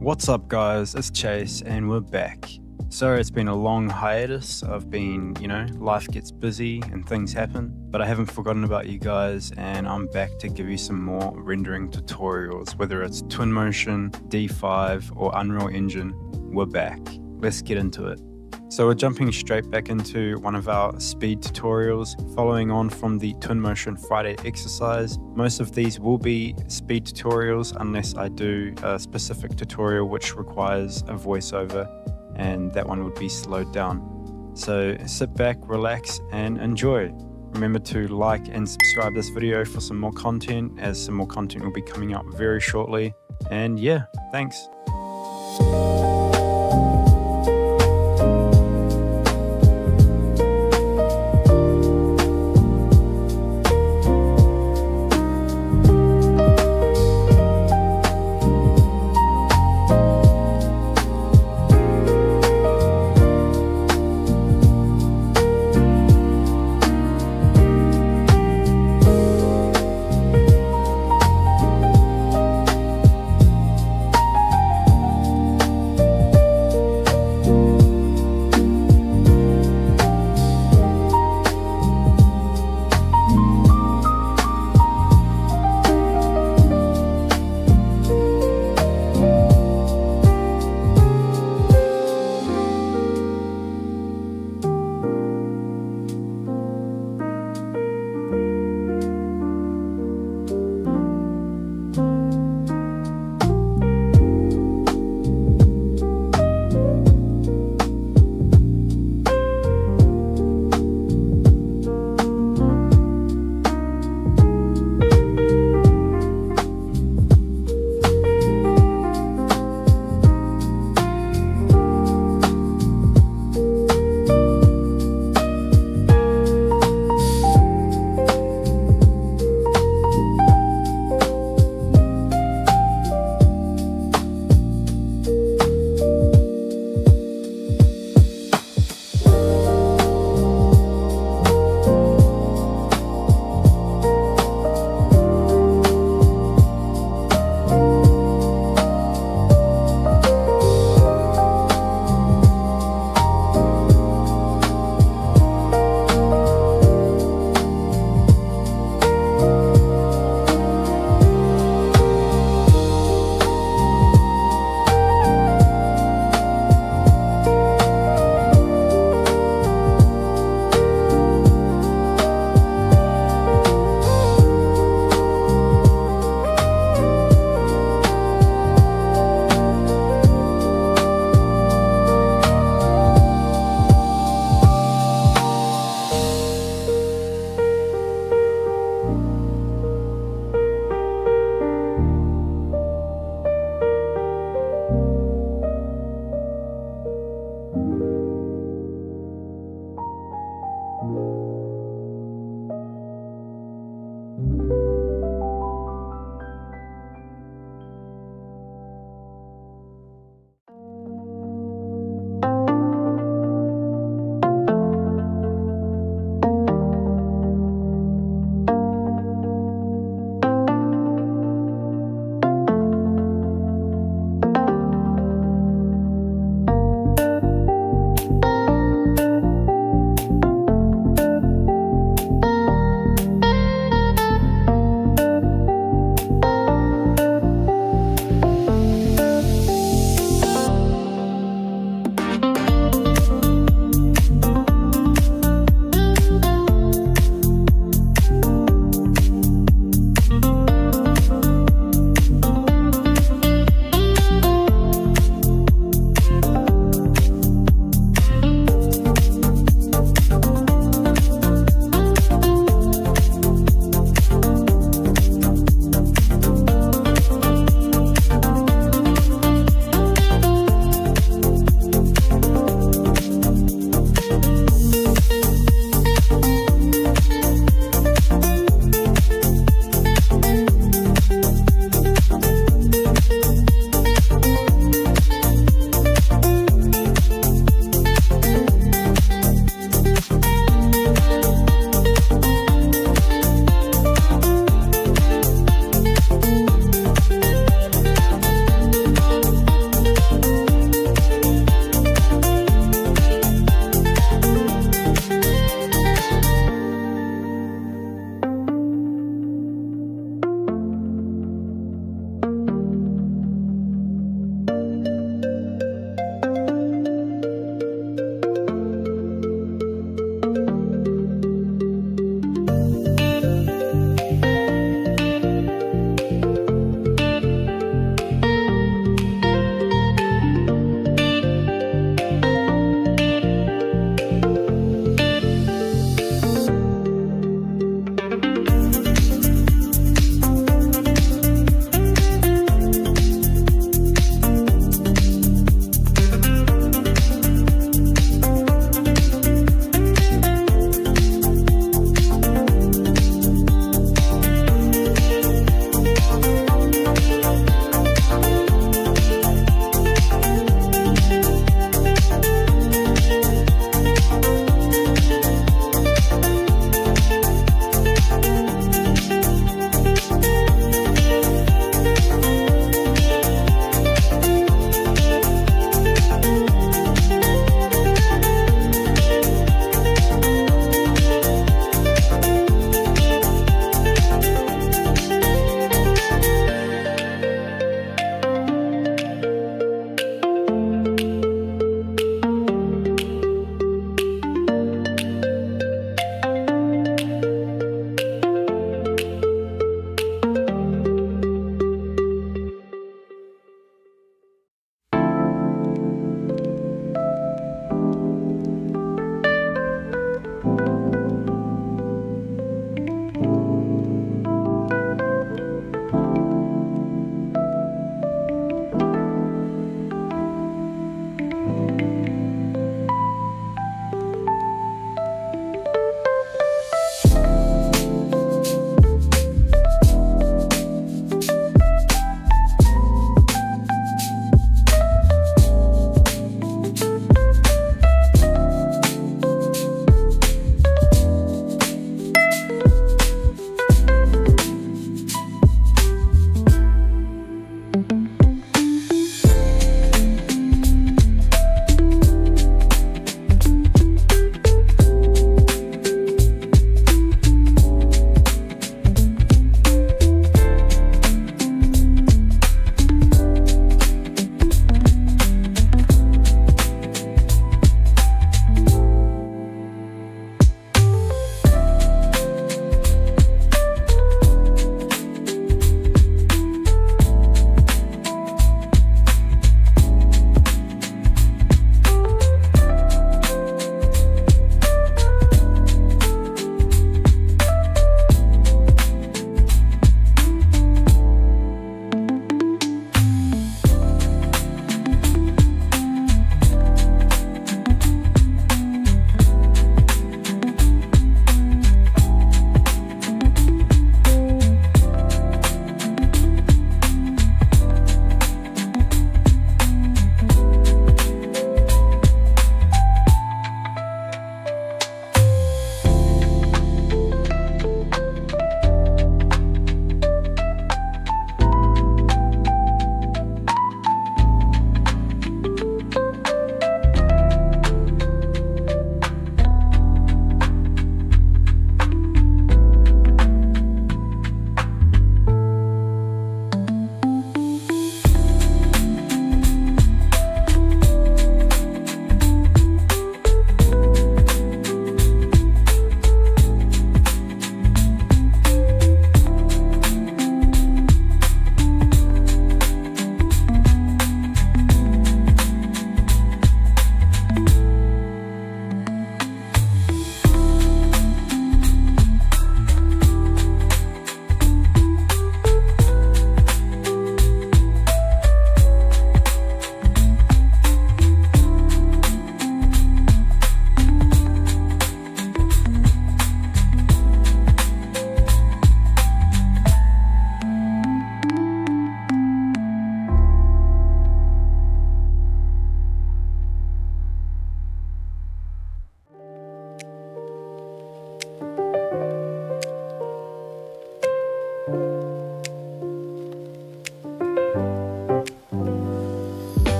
What's up, guys? It's Chase, and we're back. Sorry, it's been a long hiatus. I've been, you know, life gets busy and things happen, but I haven't forgotten about you guys, and I'm back to give you some more rendering tutorials, whether it's Twinmotion, D5, or Unreal Engine. We're back. Let's get into it. So we're jumping straight back into one of our speed tutorials, following on from the Twinmotion Friday exercise. Most of these will be speed tutorials unless I do a specific tutorial which requires a voiceover and that one would be slowed down. So sit back, relax, and enjoy. Remember to like and subscribe this video for some more content, as some more content will be coming out very shortly. And yeah, thanks.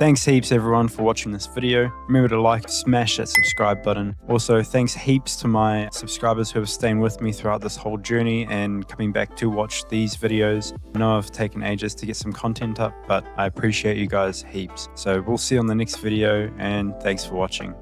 Thanks heaps everyone for watching this video. Remember to like, smash that subscribe button. Also, thanks heaps to my subscribers who have stayed with me throughout this whole journey and coming back to watch these videos. I know I've taken ages to get some content up, but I appreciate you guys heaps. So we'll see you on the next video and thanks for watching.